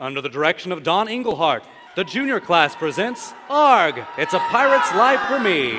Under the direction of Dawn Englehardt, the junior class presents Argh, It's a Pirate's Life for Me.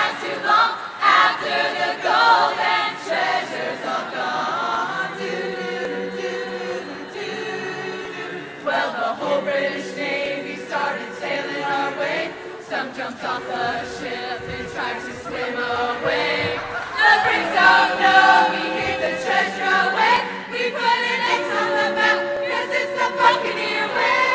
old British Navy started sailing our way. Some jumped off a ship and tried to swim away. The bricks don't know we gave the treasure away. We put an X on the map because it's the Buccaneer way.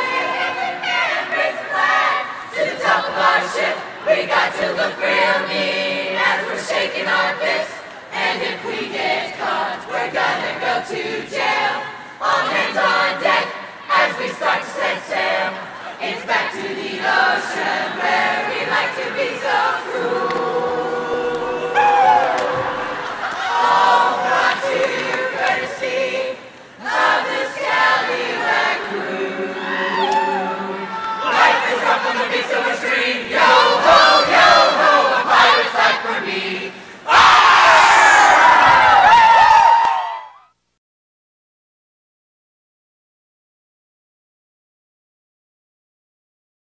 And raise flag to the top of our ship. We got to look real mean as we're shaking our fists. And if we get caught, we're gonna go to jail. All hands on.